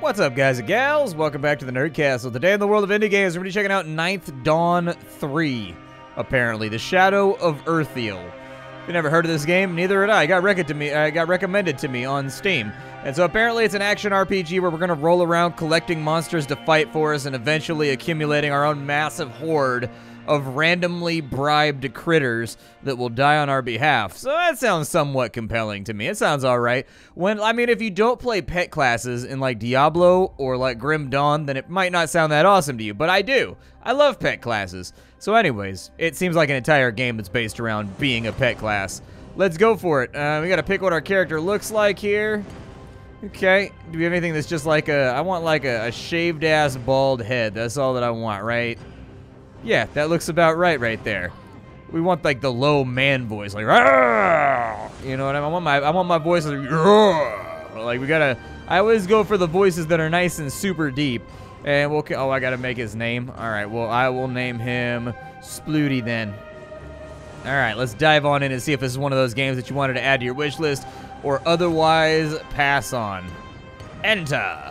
What's up, guys and gals? Welcome back to the Nerd Castle. Today in the world of indie games, we're going to be checking out Ninth Dawn 3, apparently. The Shadow of Erthil. If you never heard of this game, neither had I. It got, rec- to me, uh, got recommended to me on Steam. And so apparently it's an action RPG where we're going to roll around collecting monsters to fight for us and eventually accumulating our own massive horde of randomly bribed critters that will die on our behalf. So that sounds somewhat compelling to me. It sounds all right. When I mean, if you don't play pet classes in like Diablo or like Grim Dawn, then it might not sound that awesome to you. But I do. I love pet classes. So, anyways, it seems like an entire game that's based around being a pet class. Let's go for it. Uh, we got to pick what our character looks like here. Okay. Do we have anything that's just like a? I want like a, a shaved ass bald head. That's all that I want, right? Yeah, that looks about right right there. We want like the low man voice, like Arr! you know what I, mean? I want my I want my voice like, Arr! like we gotta. I always go for the voices that are nice and super deep. And we'll oh I gotta make his name. All right, well I will name him Splooty then. All right, let's dive on in and see if this is one of those games that you wanted to add to your wish list or otherwise pass on. Enter.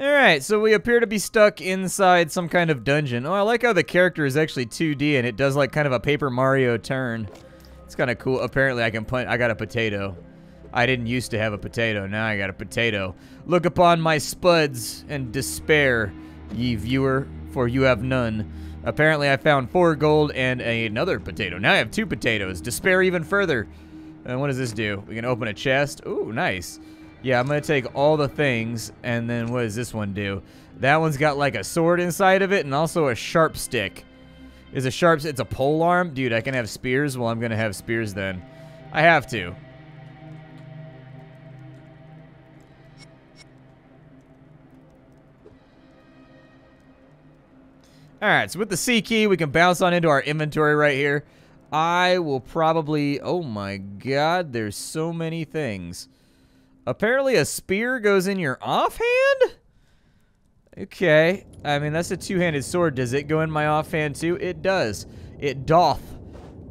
Alright, so we appear to be stuck inside some kind of dungeon. Oh, I like how the character is actually 2D and it does like kind of a Paper Mario turn. It's kind of cool. Apparently I can punt. I got a potato. I didn't used to have a potato. Now I got a potato. Look upon my spuds and despair, ye viewer, for you have none. Apparently I found four gold and another potato. Now I have two potatoes. Despair even further. And what does this do? We can open a chest. Ooh, nice. Yeah, I'm going to take all the things, and then what does this one do? That one's got like a sword inside of it and also a sharp stick. Is a sharp, it's a pole arm? Dude, I can have spears? Well, I'm going to have spears then. I have to. Alright, so with the C key, we can bounce on into our inventory right here. I will probably... Oh my god, there's so many things. Apparently a spear goes in your offhand? Okay. I mean, that's a two-handed sword. Does it go in my offhand too? It does. It doth,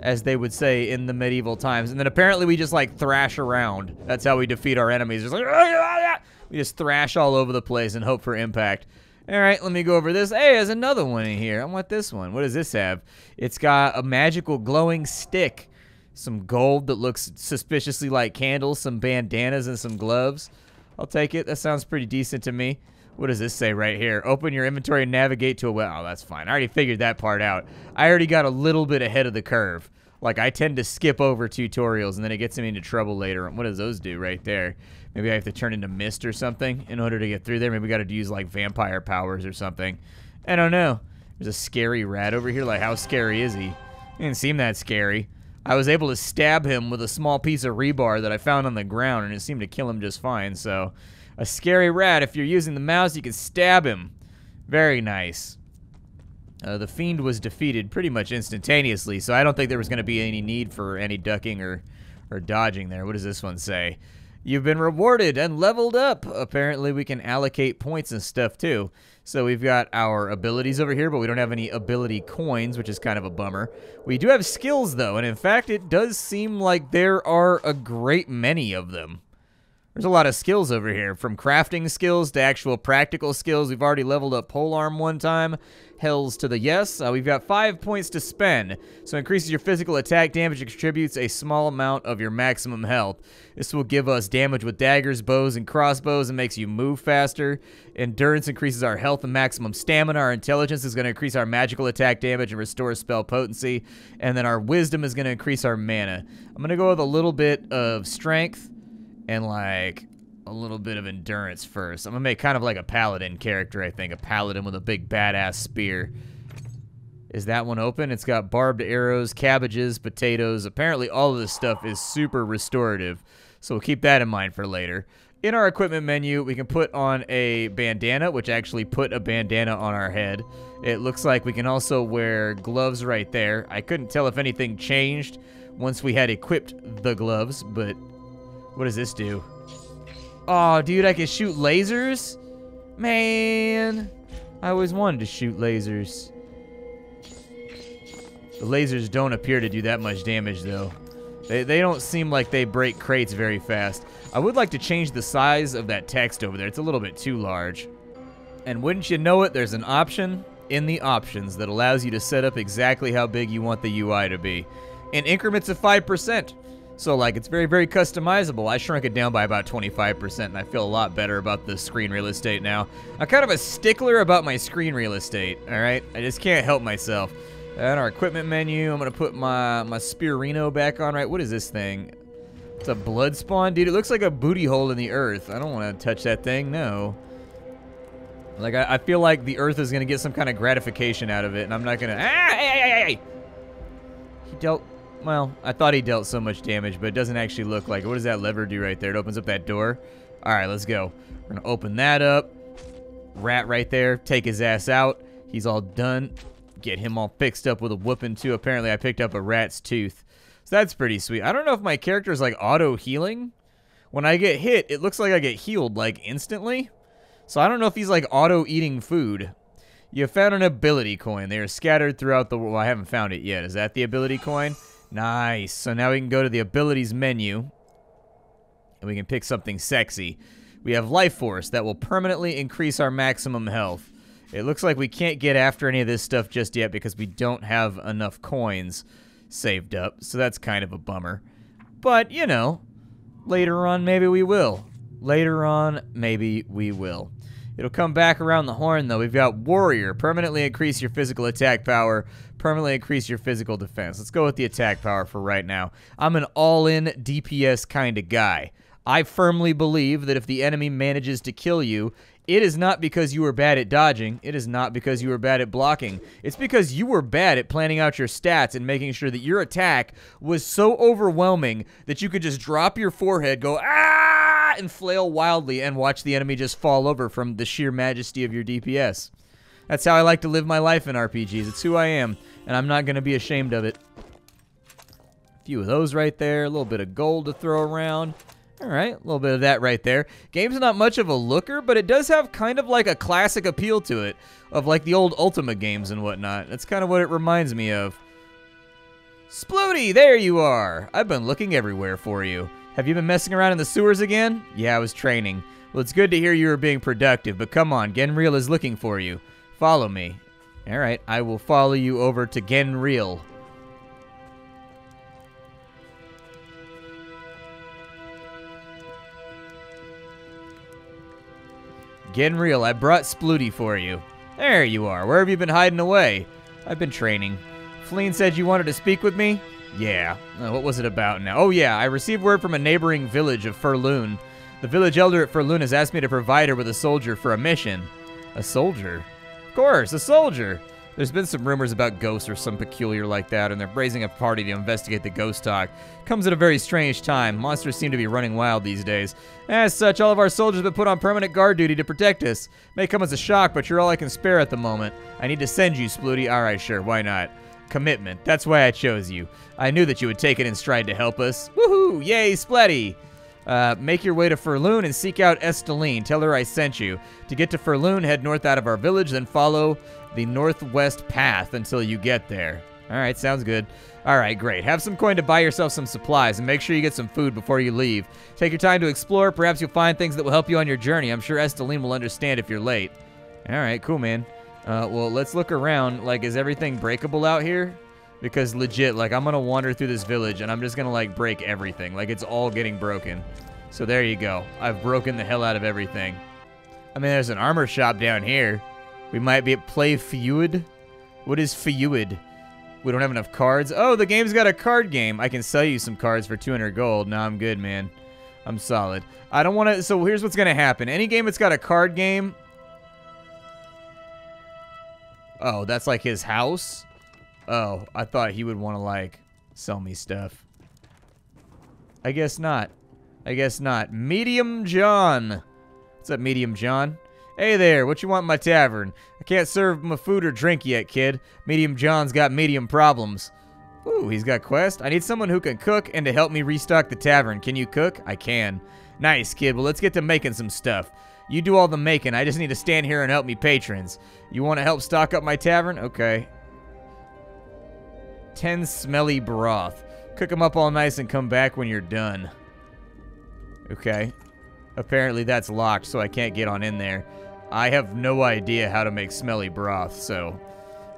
as they would say in the medieval times. And then apparently we just, like, thrash around. That's how we defeat our enemies. Just like, ah, ah, we just thrash all over the place and hope for impact. All right, let me go over this. Hey, there's another one in here. I want this one. What does this have? It's got a magical glowing stick some gold that looks suspiciously like candles, some bandanas, and some gloves. I'll take it. That sounds pretty decent to me. What does this say right here? Open your inventory and navigate to a well. Oh, that's fine. I already figured that part out. I already got a little bit ahead of the curve. Like, I tend to skip over tutorials, and then it gets me into trouble later. What does those do right there? Maybe I have to turn into mist or something in order to get through there. Maybe we got to use, like, vampire powers or something. I don't know. There's a scary rat over here. Like, how scary is he? He didn't seem that scary. I was able to stab him with a small piece of rebar that I found on the ground, and it seemed to kill him just fine. So, a scary rat, if you're using the mouse, you can stab him. Very nice. Uh, the fiend was defeated pretty much instantaneously, so I don't think there was going to be any need for any ducking or, or dodging there. What does this one say? You've been rewarded and leveled up. Apparently, we can allocate points and stuff too. So we've got our abilities over here, but we don't have any ability coins, which is kind of a bummer. We do have skills, though, and in fact, it does seem like there are a great many of them. There's a lot of skills over here, from crafting skills to actual practical skills. We've already leveled up polearm one time. Hells to the yes. Uh, we've got five points to spend. So increases your physical attack damage and contributes a small amount of your maximum health. This will give us damage with daggers, bows, and crossbows and makes you move faster. Endurance increases our health and maximum stamina. Our intelligence is going to increase our magical attack damage and restore spell potency. And then our wisdom is going to increase our mana. I'm going to go with a little bit of strength and like a little bit of endurance first. I'm gonna make kind of like a paladin character, I think. A paladin with a big badass spear. Is that one open? It's got barbed arrows, cabbages, potatoes. Apparently all of this stuff is super restorative. So we'll keep that in mind for later. In our equipment menu, we can put on a bandana, which actually put a bandana on our head. It looks like we can also wear gloves right there. I couldn't tell if anything changed once we had equipped the gloves, but what does this do? Oh, dude, I can shoot lasers? Man. I always wanted to shoot lasers. The lasers don't appear to do that much damage, though. They, they don't seem like they break crates very fast. I would like to change the size of that text over there. It's a little bit too large. And wouldn't you know it, there's an option in the options that allows you to set up exactly how big you want the UI to be in increments of 5%. So, like, it's very, very customizable. I shrunk it down by about 25%, and I feel a lot better about the screen real estate now. I'm kind of a stickler about my screen real estate, all right? I just can't help myself. And our equipment menu, I'm to put my, my Spearino back on, right? What is this thing? It's a blood spawn? Dude, it looks like a booty hole in the earth. I don't want to touch that thing, no. Like, I, I feel like the earth is going to get some kind of gratification out of it, and I'm not going to... Ah, hey, hey, hey, hey! He dealt... Well, I thought he dealt so much damage, but it doesn't actually look like it. What does that lever do right there? It opens up that door. All right, let's go. We're going to open that up. Rat right there. Take his ass out. He's all done. Get him all fixed up with a whooping, too. Apparently, I picked up a rat's tooth. So that's pretty sweet. I don't know if my character is, like, auto-healing. When I get hit, it looks like I get healed, like, instantly. So I don't know if he's, like, auto-eating food. You found an ability coin. They are scattered throughout the world. Well, I haven't found it yet. Is that the ability coin? Nice. So now we can go to the abilities menu. And we can pick something sexy. We have Life Force that will permanently increase our maximum health. It looks like we can't get after any of this stuff just yet because we don't have enough coins saved up. So that's kind of a bummer. But, you know, later on maybe we will. Later on, maybe we will. It'll come back around the horn, though. We've got Warrior. Permanently increase your physical attack power. Permanently increase your physical defense. Let's go with the attack power for right now. I'm an all-in DPS kind of guy. I firmly believe that if the enemy manages to kill you, it is not because you were bad at dodging. It is not because you were bad at blocking. It's because you were bad at planning out your stats and making sure that your attack was so overwhelming that you could just drop your forehead, go, ah! And flail wildly and watch the enemy just fall over from the sheer majesty of your DPS. That's how I like to live my life in RPGs. It's who I am, and I'm not going to be ashamed of it. A few of those right there. A little bit of gold to throw around. All right, a little bit of that right there. Game's not much of a looker, but it does have kind of like a classic appeal to it, of like the old Ultima games and whatnot. That's kind of what it reminds me of. Splooty, there you are. I've been looking everywhere for you. Have you been messing around in the sewers again? Yeah, I was training. Well, it's good to hear you are being productive, but come on, Genreal is looking for you. Follow me. Alright, I will follow you over to Genreal. Genreal, I brought Splooty for you. There you are. Where have you been hiding away? I've been training. Fleen said you wanted to speak with me? Yeah. Uh, what was it about now? Oh, yeah. I received word from a neighboring village of Furloon. The village elder at Furloon has asked me to provide her with a soldier for a mission. A soldier? Of course, a soldier. There's been some rumors about ghosts or some peculiar like that, and they're raising a party to investigate the ghost talk. Comes at a very strange time. Monsters seem to be running wild these days. As such, all of our soldiers have been put on permanent guard duty to protect us. May come as a shock, but you're all I can spare at the moment. I need to send you, Splooty. Alright, sure, why not? Commitment. That's why I chose you. I knew that you would take it in stride to help us. Woohoo! Yay, Splatty! Uh, make your way to Furloon and seek out Esteline. Tell her I sent you. To get to Furloon, head north out of our village, then follow the northwest path until you get there. All right, sounds good. All right, great. Have some coin to buy yourself some supplies and make sure you get some food before you leave. Take your time to explore. Perhaps you'll find things that will help you on your journey. I'm sure Esteline will understand if you're late. All right, cool, man. Uh, well, let's look around. Like, is everything breakable out here? Because legit, like, I'm to wander through this village and I'm just to, like, break everything. Like, it's all getting broken. So there you go. I've broken the hell out of everything. I mean, there's an armor shop down here. We might be at Play Feud. What is Feud? We don't have enough cards. Oh, the game's got a card game. I can sell you some cards for 200 gold. No, I'm good, man. I'm solid. I don't want to... So here's what's going to happen. Any game that's got a card game, Oh, that's like his house? Oh, I thought he would want to, like, sell me stuff. I guess not. I guess not. Medium John. What's up, Medium John? Hey there, what you want in my tavern? I can't serve my food or drink yet, kid. Medium John's got medium problems. Ooh, he's got quest. I need someone who can cook and to help me restock the tavern. Can you cook? I can. Nice, kid. Well, let's get to making some stuff. You do all the making. I just need to stand here and help me patrons. You want to help stock up my tavern? Okay. 10 smelly broth. Cook them up all nice and come back when you're done. Okay. Apparently that's locked, so I can't get on in there. I have no idea how to make smelly broth, so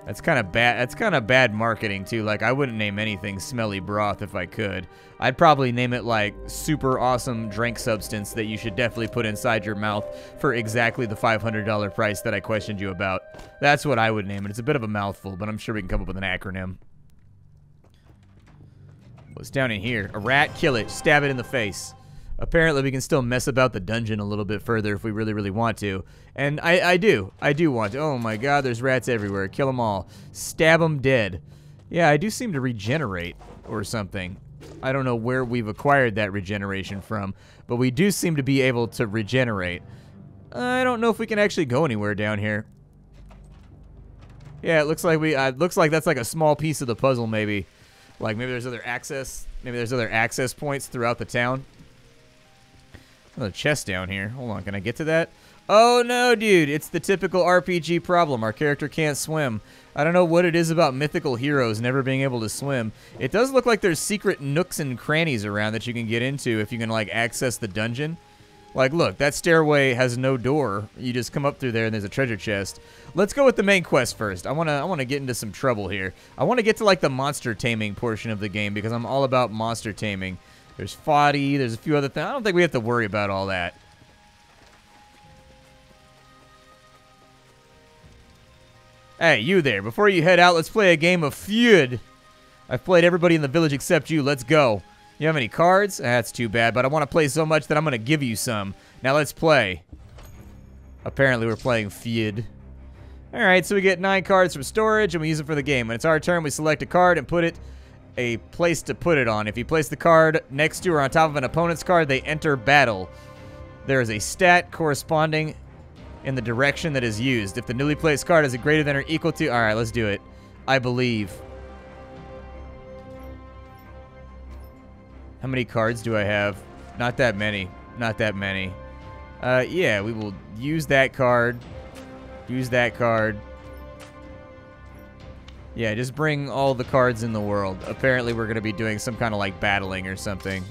that's kind of bad. That's kind of bad marketing too. Like I wouldn't name anything smelly broth if I could. I'd probably name it like super awesome drink substance that you should definitely put inside your mouth for exactly the $500 price that I questioned you about. That's what I would name it. It's a bit of a mouthful, but I'm sure we can come up with an acronym. What's down in here? A rat? Kill it. Stab it in the face. Apparently, we can still mess about the dungeon a little bit further if we really, really want to. And I, I do. I do want to. Oh my god, there's rats everywhere. Kill them all. Stab them dead. Yeah, I do seem to regenerate or something. I don't know where we've acquired that regeneration from, but we do seem to be able to regenerate. I don't know if we can actually go anywhere down here. Yeah, it looks like we. Uh, looks like that's like a small piece of the puzzle, maybe. Like maybe there's other access. Maybe there's other access points throughout the town. Another chest down here. Hold on, can I get to that? Oh no, dude, it's the typical RPG problem. Our character can't swim. I don't know what it is about mythical heroes never being able to swim. It does look like there's secret nooks and crannies around that you can get into if you can, like, access the dungeon. Like, look, that stairway has no door. You just come up through there and there's a treasure chest. Let's go with the main quest first. I want to I want to get into some trouble here. I want to get to, like, the monster taming portion of the game because I'm all about monster taming. There's Foddy. There's a few other things. I don't think we have to worry about all that. Hey, you there. Before you head out, let's play a game of Feud. I've played everybody in the village except you. Let's go. You have any cards? That's too bad, but I want to play so much that I'm going to give you some. Now let's play. Apparently we're playing Feud. Alright, so we get nine cards from storage, and we use them for the game. When it's our turn, we select a card and put it a place to put it on. If you place the card next to or on top of an opponent's card, they enter battle. There is a stat corresponding in the direction that is used. If the newly placed card is a greater than or equal to... Alright, let's do it. I believe. How many cards do I have? Not that many. Not that many. Uh, yeah, we will use that card. Use that card. Yeah, just bring all the cards in the world. Apparently we're going to be doing some kind of like battling or something.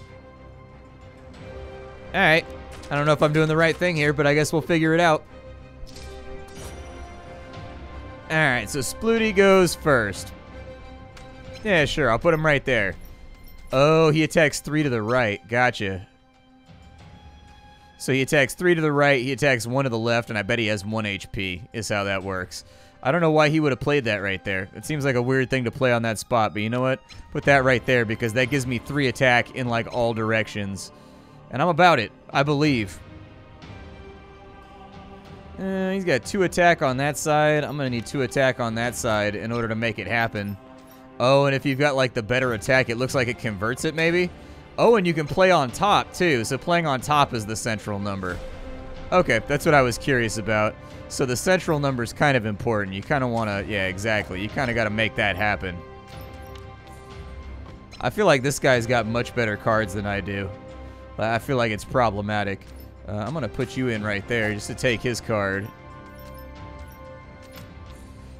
Alright. I don't know if I'm doing the right thing here, but I guess we'll figure it out. Alright, so Splooty goes first. Yeah, sure, I'll put him right there. Oh, he attacks three to the right. Gotcha. So he attacks three to the right, he attacks one to the left, and I bet he has one HP, is how that works. I don't know why he would have played that right there. It seems like a weird thing to play on that spot, but you know what? Put that right there because that gives me three attack in like all directions. And I'm about it. I believe. Uh, he's got two attack on that side. I'm going to need two attack on that side in order to make it happen. Oh, and if you've got like the better attack, it looks like it converts it maybe. Oh, and you can play on top too. So playing on top is the central number. Okay, that's what I was curious about. So the central number is kind of important. You kind of want to, yeah, exactly. You kind of got to make that happen. I feel like this guy's got much better cards than I do. I feel like it's problematic. Uh, I'm going to put you in right there just to take his card.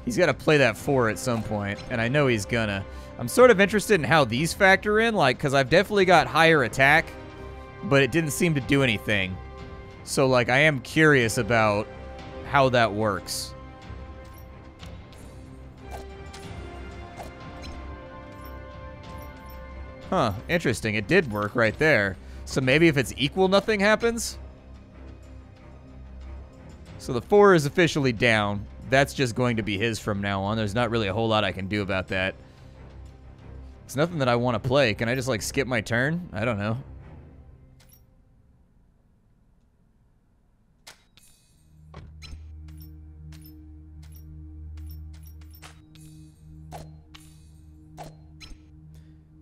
He's got to play that 4 at some point, and I know he's gonna. I'm sort of interested in how these factor in, like, because I've definitely got higher attack, but it didn't seem to do anything. So, like, I am curious about how that works. Huh, interesting. It did work right there. So maybe if it's equal, nothing happens? So the 4 is officially down. That's just going to be his from now on. There's not really a whole lot I can do about that. It's nothing that I want to play. Can I just, like, skip my turn? I don't know.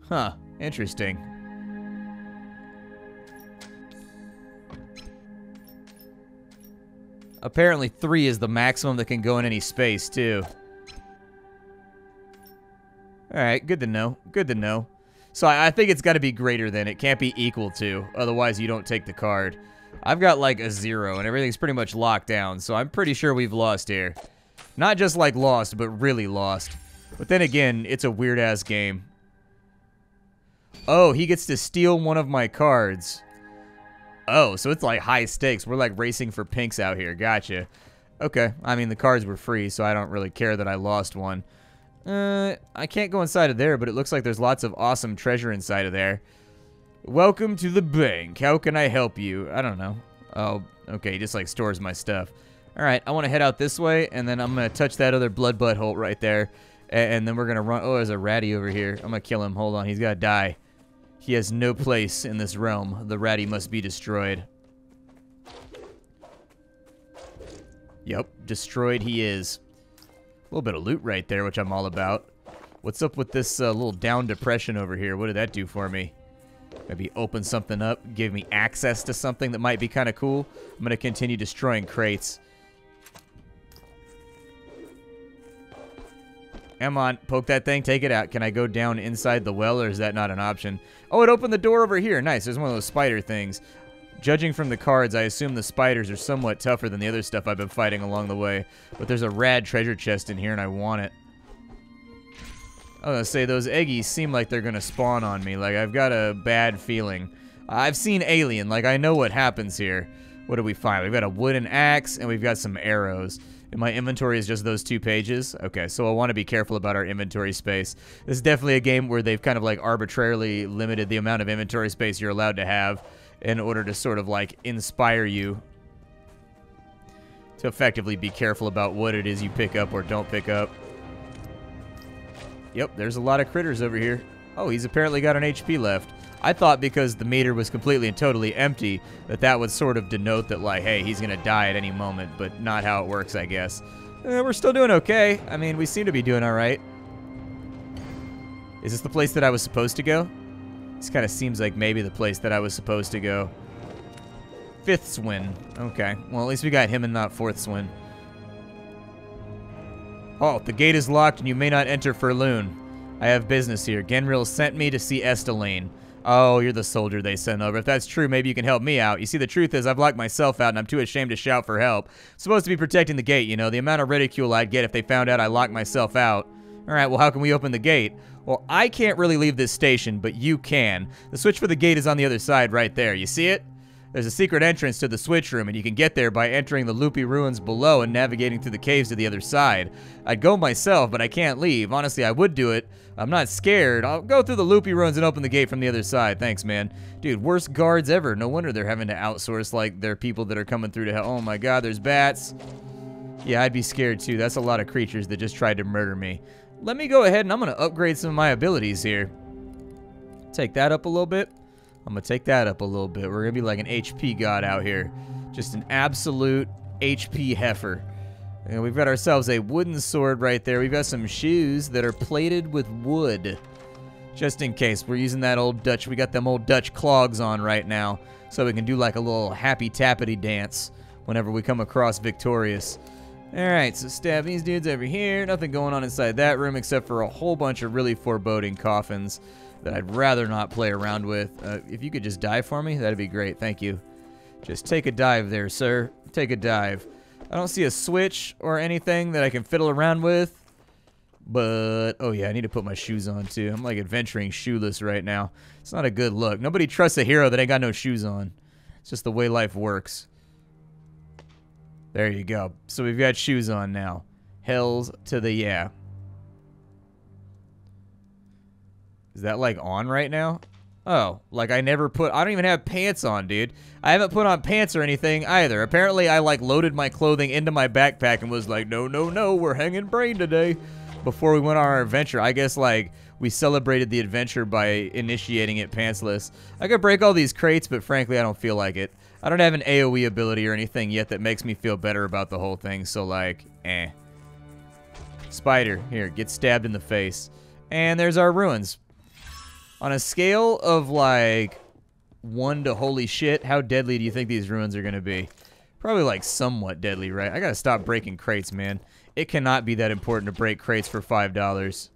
Huh. Interesting. Apparently three is the maximum that can go in any space, too. Alright, good to know. Good to know. So I, I think it's got to be greater than. It can't be equal to. Otherwise, you don't take the card. I've got like a zero, and everything's pretty much locked down. So I'm pretty sure we've lost here. Not just like lost, but really lost. But then again, it's a weird-ass game. Oh, he gets to steal one of my cards. Oh, so it's like high stakes. We're like racing for pinks out here. Gotcha. Okay. I mean, the cards were free, so I don't really care that I lost one. Uh, I can't go inside of there, but it looks like there's lots of awesome treasure inside of there. Welcome to the bank. How can I help you? I don't know. Oh, okay. He just like stores my stuff. All right. I want to head out this way, and then I'm going to touch that other blood butt hole right there. And, and then we're going to run. Oh, there's a ratty over here. I'm going to kill him. Hold on. He's got to die. He has no place in this realm. The ratty must be destroyed. Yep, destroyed he is. A little bit of loot right there, which I'm all about. What's up with this uh, little down depression over here? What did that do for me? Maybe open something up, give me access to something that might be kind of cool. I'm going to continue destroying crates. Come on, poke that thing, take it out. Can I go down inside the well, or is that not an option? Oh, it opened the door over here. Nice, there's one of those spider things. Judging from the cards, I assume the spiders are somewhat tougher than the other stuff I've been fighting along the way. But there's a rad treasure chest in here, and I want it. I was gonna say, those eggies seem like they're gonna spawn on me. Like, I've got a bad feeling. I've seen Alien. Like, I know what happens here. What do we find? We've got a wooden axe, and we've got some arrows. And my inventory is just those two pages. Okay, so I want to be careful about our inventory space. This is definitely a game where they've kind of like arbitrarily limited the amount of inventory space you're allowed to have in order to sort of like inspire you to effectively be careful about what it is you pick up or don't pick up. Yep, there's a lot of critters over here. Oh, he's apparently got an HP left. I thought because the meter was completely and totally empty that that would sort of denote that like, hey, he's going to die at any moment, but not how it works, I guess. Eh, we're still doing okay. I mean, we seem to be doing all right. Is this the place that I was supposed to go? This kind of seems like maybe the place that I was supposed to go. Fifth Swin. Okay. Well, at least we got him and not Fourth Swin. Oh, the gate is locked and you may not enter Furloon. I have business here. Genril sent me to see Estelaine. Oh, you're the soldier they sent over. If that's true, maybe you can help me out. You see, the truth is I've locked myself out and I'm too ashamed to shout for help. supposed to be protecting the gate, you know, the amount of ridicule I'd get if they found out I locked myself out. All right, well, how can we open the gate? Well, I can't really leave this station, but you can. The switch for the gate is on the other side right there. You see it? There's a secret entrance to the switch room, and you can get there by entering the loopy ruins below and navigating through the caves to the other side. I'd go myself, but I can't leave. Honestly, I would do it. I'm not scared. I'll go through the loopy ruins and open the gate from the other side. Thanks, man. Dude, worst guards ever. No wonder they're having to outsource, like, their people that are coming through to hell. Oh my god, there's bats. Yeah, I'd be scared too. That's a lot of creatures that just tried to murder me. Let me go ahead and I'm going to upgrade some of my abilities here. Take that up a little bit. I'm going to take that up a little bit. We're going to be like an HP god out here. Just an absolute HP heifer. And we've got ourselves a wooden sword right there. We've got some shoes that are plated with wood. Just in case. We're using that old Dutch. We got them old Dutch clogs on right now. So we can do like a little happy tappity dance whenever we come across victorious. Alright, so stab these dudes over here. Nothing going on inside that room except for a whole bunch of really foreboding coffins that I'd rather not play around with. Uh, if you could just dive for me, that'd be great. Thank you. Just take a dive there, sir. Take a dive. I don't see a switch or anything that I can fiddle around with. But, oh yeah, I need to put my shoes on too. I'm like adventuring shoeless right now. It's not a good look. Nobody trusts a hero that ain't got no shoes on. It's just the way life works. There you go. So we've got shoes on now. Hells to the yeah. Is that like on right now? Oh, like I never put, I don't even have pants on, dude. I haven't put on pants or anything either. Apparently I like loaded my clothing into my backpack and was like, no, no, no, we're hanging brain today. Before we went on our adventure, I guess like we celebrated the adventure by initiating it pantsless. I could break all these crates, but frankly, I don't feel like it. I don't have an AoE ability or anything yet that makes me feel better about the whole thing, so like, eh. Spider, here, get stabbed in the face. And there's our ruins. On a scale of like one to holy shit, how deadly do you think these ruins are gonna be? Probably like somewhat deadly, right? I gotta stop breaking crates, man. It cannot be that important to break crates for five dollars.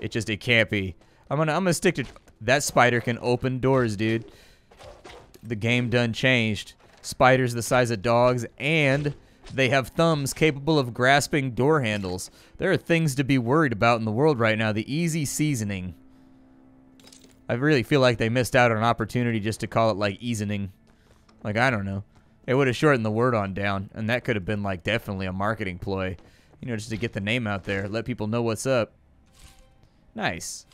It just it can't be. I'm gonna I'm gonna stick to that spider can open doors, dude the game done changed. Spiders the size of dogs, and they have thumbs capable of grasping door handles. There are things to be worried about in the world right now. The easy seasoning. I really feel like they missed out on an opportunity just to call it like easening. Like I don't know. It would have shortened the word on down, and that could have been like definitely a marketing ploy. You know, just to get the name out there, let people know what's up. Nice.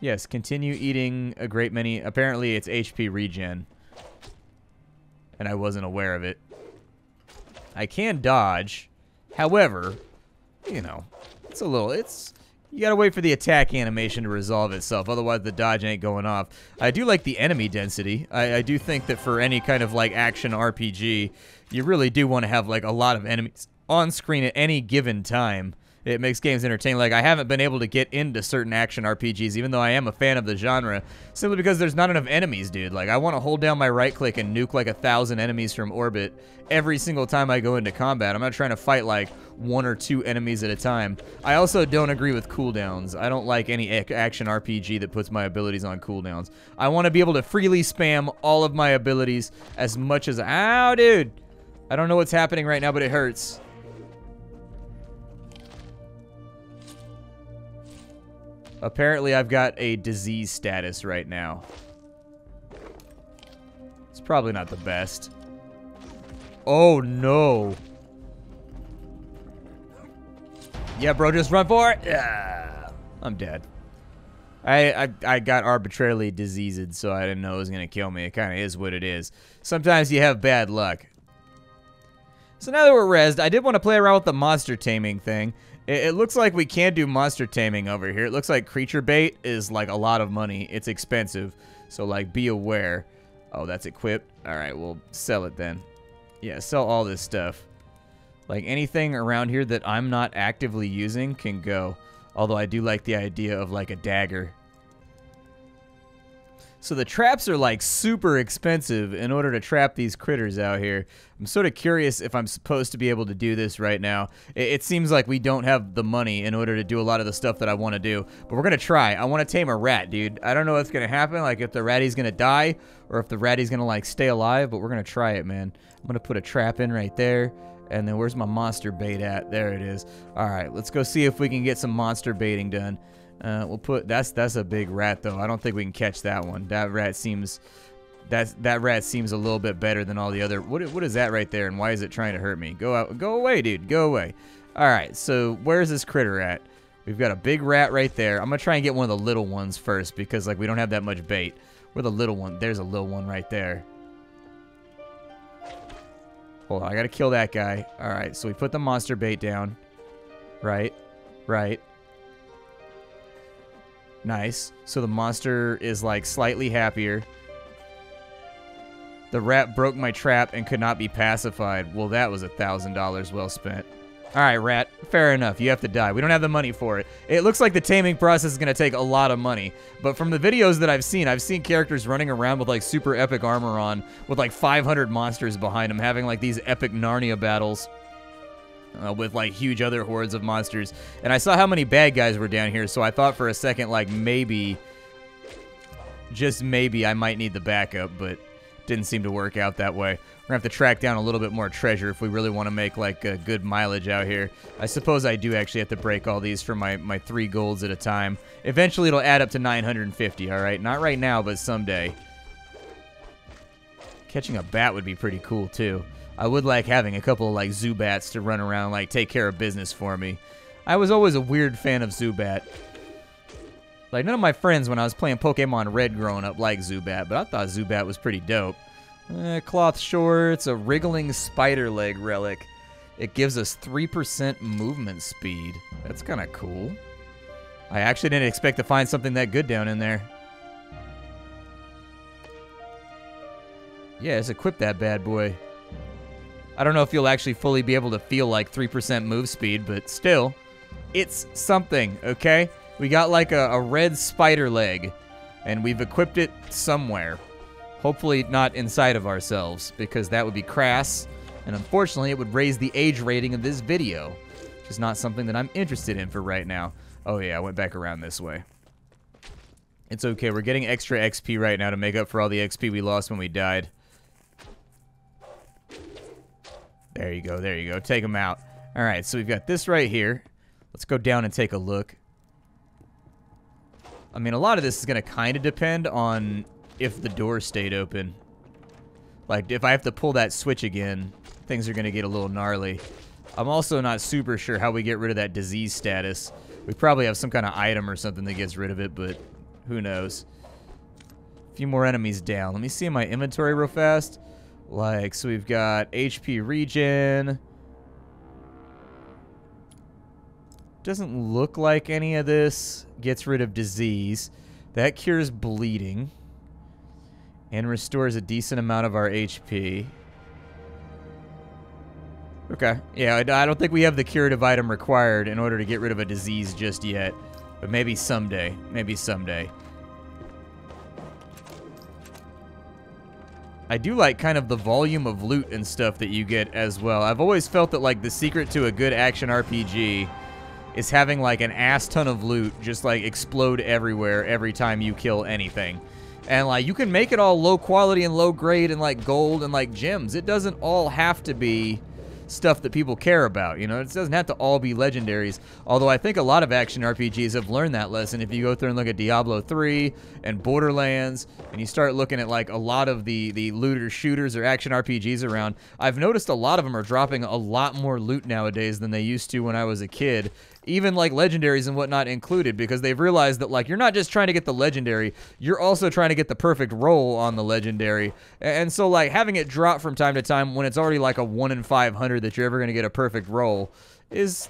Yes, continue eating a great many. Apparently, it's HP regen. And I wasn't aware of it. I can dodge. However, you know, it's a little, it's, you gotta wait for the attack animation to resolve itself, otherwise the dodge ain't going off. I do like the enemy density. I, I do think that for any kind of, like, action RPG, you really do want to have, like, a lot of enemies on screen at any given time it makes games entertaining. Like, I haven't been able to get into certain action RPGs, even though I am a fan of the genre, simply because there's not enough enemies, dude. Like, I want to hold down my right click and nuke like a thousand enemies from orbit every single time I go into combat. I'm not trying to fight like one or two enemies at a time. I also don't agree with cooldowns. I don't like any action RPG that puts my abilities on cooldowns. I want to be able to freely spam all of my abilities as much as... Ow, dude! I don't know what's happening right now, but it hurts. Apparently, I've got a disease status right now. It's probably not the best. Oh, no. Yeah, bro, just run for it. Yeah. I'm dead. I, I, I got arbitrarily diseased, so I didn't know it was going to kill me. It kind of is what it is. Sometimes you have bad luck. So now that we're rezzed, I did want to play around with the monster taming thing. It, it, looks like we can do monster taming over here. It looks like creature bait is like a lot of money. It's expensive. So like be aware. Oh, that's equipped. All right, we'll sell it then. Yeah, sell all this stuff. Like anything around here that I'm not actively using can go. Although I do like the idea of like a dagger. So the traps are like super expensive in order to trap these critters out here. I'm sort of curious if I'm supposed to be able to do this right now. It, it seems like we don't have the money in order to do a lot of the stuff that I want to do. But we're going to try. I want to tame a rat, dude. I don't know what's going to happen, like if the ratty's going to die or if the ratty's going to like stay alive, but we're going to try it, man. I'm going to put a trap in right there. And then where's my monster bait at? There it is. All right, let's go see if we can get some monster baiting done. Uh, we'll put that's that's a big rat though. I don't think we can catch that one. That rat seems that that rat seems a little bit better than all the other. What what is that right there? And why is it trying to hurt me? Go out, go away, dude. Go away. All right. So where's this critter at? We've got a big rat right there. I'm gonna try and get one of the little ones first because like we don't have that much bait. Where the little one? There's a little one right there. Hold on, I gotta kill that guy. All right, so we put the monster bait down. Right, right. Nice. So the monster is like slightly happier. The rat broke my trap and could not be pacified. Well, that was a $1,000 well spent. All right, rat. Fair enough. You have to die. We don't have the money for it. It looks like the taming process is going to take a lot of money. But from the videos that I've seen, I've seen characters running around with like super epic armor on with like 500 monsters behind them having like these epic Narnia battles uh, with like huge other hordes of monsters. And I saw how many bad guys were down here, so I thought for a second like maybe, just maybe I might need the backup, but didn't seem to work out that way. We're gonna have to track down a little bit more treasure if we really want to make like a good mileage out here. I suppose I do actually have to break all these for my, my three golds at a time. Eventually it'll add up to 950, alright? Not right now, but someday. Catching a bat would be pretty cool too. I would like having a couple of like Zubats to run around like take care of business for me. I was always a weird fan of Zubat. Like none of my friends when I was playing Pokemon Red growing up liked Zubat, but I thought Zubat was pretty dope. Eh, cloth shorts, a wriggling spider leg relic. It gives us 3% movement speed. That's kind of cool. I actually didn't expect to find something that good down in there. Yeah, let's equip that bad boy. I don't know if you'll actually fully be able to feel like 3% move speed, but still, it's something, okay? We got like a, a red spider leg, and we've equipped it somewhere. Hopefully not inside of ourselves, because that would be crass, and unfortunately it would raise the age rating of this video, which is not something that I'm interested in for right now. Oh yeah, I went back around this way. It's okay, we're getting extra XP right now to make up for all the XP we lost when we died. There you go. There you go. Take them out. All right, so we've got this right here. Let's go down and take a look. I mean, a lot of this is going to kind of depend on if the door stayed open. Like, if I have to pull that switch again, things are going to get a little gnarly. I'm also not super sure how we get rid of that disease status. We probably have some kind of item or something that gets rid of it, but who knows. A few more enemies down. Let me see my inventory real fast. Like, so we've got HP regen. Doesn't look like any of this gets rid of disease. That cures bleeding. And restores a decent amount of our HP. Okay. Yeah, I don't think we have the curative item required in order to get rid of a disease just yet. But maybe someday. Maybe someday. I do like kind of the volume of loot and stuff that you get as well. I've always felt that like the secret to a good action RPG is having like an ass ton of loot just like explode everywhere every time you kill anything. And like you can make it all low quality and low grade and like gold and like gems. It doesn't all have to be stuff that people care about. You know, it doesn't have to all be legendaries. Although I think a lot of action RPGs have learned that lesson. If you go through and look at Diablo 3 and Borderlands, and you start looking at like a lot of the the looter shooters or action RPGs around, I've noticed a lot of them are dropping a lot more loot nowadays than they used to when I was a kid even like legendaries and whatnot included because they've realized that like you're not just trying to get the legendary you're also trying to get the perfect roll on the legendary. And so like having it drop from time to time when it's already like a 1 in 500 that you're ever going to get a perfect roll is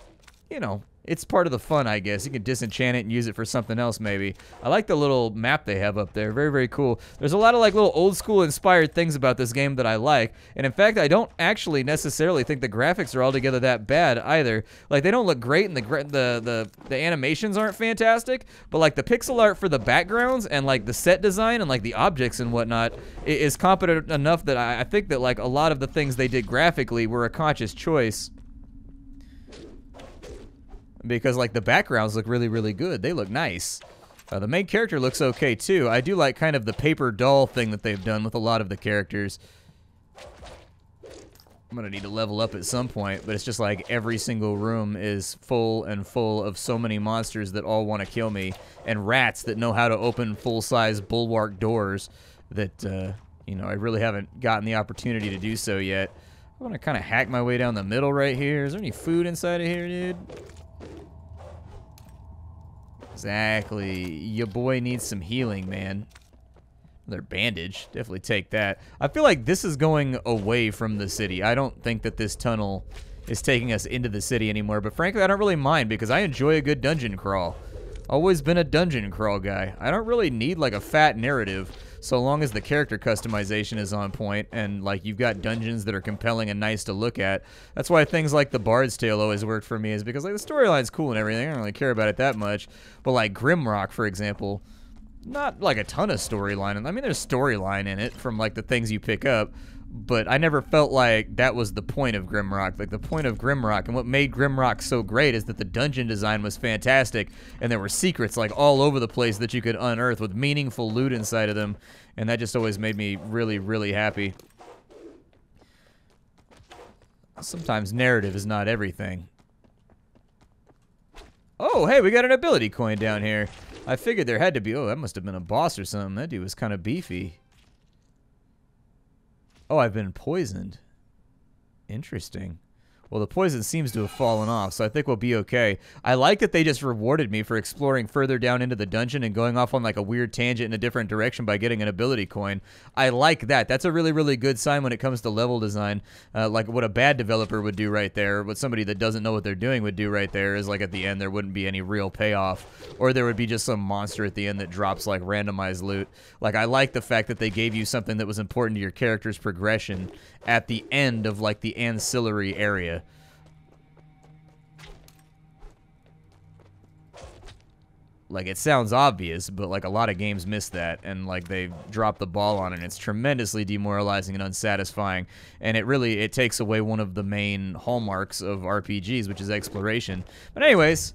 you know it's part of the fun, I guess. You can disenchant it and use it for something else, maybe. I like the little map they have up there. Very, very cool. There's a lot of like little old school inspired things about this game that I like. And in fact, I don't actually necessarily think the graphics are altogether that bad either. Like they don't look great and the the the, the animations aren't fantastic, but like the pixel art for the backgrounds and like the set design and like the objects and whatnot is competent enough that I, I think that like a lot of the things they did graphically were a conscious choice because like the backgrounds look really, really good. They look nice. Uh, the main character looks okay too. I do like kind of the paper doll thing that they've done with a lot of the characters. I'm gonna need to level up at some point, but it's just like every single room is full and full of so many monsters that all want to kill me, and rats that know how to open full-size bulwark doors that, uh, you know, I really haven't gotten the opportunity to do so yet. I want to kind of hack my way down the middle right here. Is there any food inside of here, dude? Exactly. Your boy needs some healing, man. Another bandage. Definitely take that. I feel like this is going away from the city. I don't think that this tunnel is taking us into the city anymore, but frankly, I don't really mind because I enjoy a good dungeon crawl. Always been a dungeon crawl guy. I don't really need like a fat narrative so long as the character customization is on point and like you've got dungeons that are compelling and nice to look at. That's why things like the Bard's Tale always worked for me is because like the storyline's cool and everything. I don't really care about it that much. But like Grimrock, for example, not like a ton of storyline. I mean, there's storyline in it from like the things you pick up, but I never felt like that was the point of Grimrock. Like the point of Grimrock and what made Grimrock so great is that the dungeon design was fantastic and there were secrets like all over the place that you could unearth with meaningful loot inside of them and that just always made me really really happy. Sometimes narrative is not everything. Oh, hey, we got an ability coin down here. I figured there had to be, oh, that must have been a boss or something. That dude was kind of beefy. Oh, I've been poisoned. Interesting. Well, the poison seems to have fallen off, so I think we'll be okay. I like that they just rewarded me for exploring further down into the dungeon and going off on like a weird tangent in a different direction by getting an ability coin. I like that. That's a really, really good sign when it comes to level design. Uh, like what a bad developer would do right there, what somebody that doesn't know what they're doing would do right there is like at the end there wouldn't be any real payoff, or there would be just some monster at the end that drops like randomized loot. Like I like the fact that they gave you something that was important to your character's progression at the end of like the ancillary area. Like it sounds obvious, but like a lot of games miss that and like they drop the ball on it. And It's tremendously demoralizing and unsatisfying. And it really it takes away one of the main hallmarks of RPGs, which is exploration. But anyways,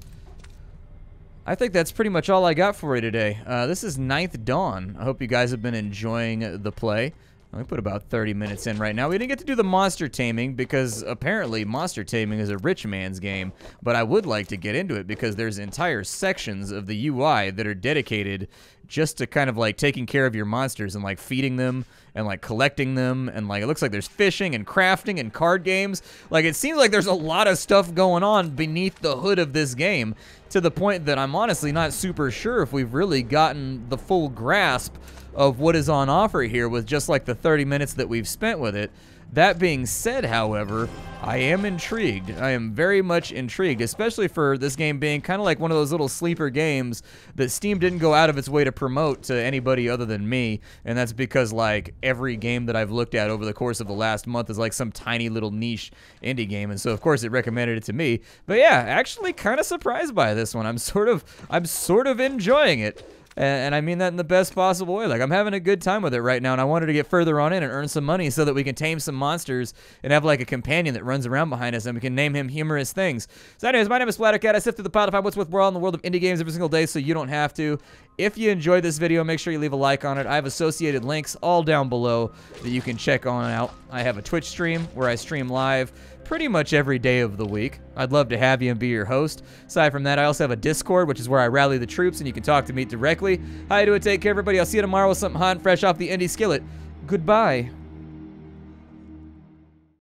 I think that's pretty much all I got for you today. Uh, this is Ninth Dawn. I hope you guys have been enjoying the play. I put about 30 minutes in right now. We didn't get to do the monster taming because apparently monster taming is a rich man's game, but I would like to get into it because there's entire sections of the UI that are dedicated just to kind of like taking care of your monsters and like feeding them and like collecting them and like it looks like there's fishing and crafting and card games. Like it seems like there's a lot of stuff going on beneath the hood of this game to the point that I'm honestly not super sure if we've really gotten the full grasp of what is on offer here with just like the 30 minutes that we've spent with it. That being said, however, I am intrigued. I am very much intrigued, especially for this game being kind of like one of those little sleeper games that Steam didn't go out of its way to promote to anybody other than me. And that's because, like, every game that I've looked at over the course of the last month is like some tiny little niche indie game. And so, of course, it recommended it to me. But yeah, actually kind of surprised by this one. I'm sort of, I'm sort of enjoying it. And, and, I mean that in the best possible way. Like, I'm having a good time with it right now, and I wanted to get further on in and earn some money so that we can tame some monsters and have, like, a companion that runs around behind us, and we can name him humorous things. So anyways, my name is Splattercat. I sift through the pile to find what's worth in the world of indie games every single day so you don't have to. If you enjoyed this video, make sure you leave a like on it. I have associated links all down below that you can check on out. I have a Twitch stream where I stream live pretty much every day of the week. I'd love to have you and be your host. Aside from that, I also have a Discord, which is where I rally the troops and you can talk to me directly. Hi, do it. Take care, everybody. I'll see you tomorrow with something hot and fresh off the indie skillet. Goodbye.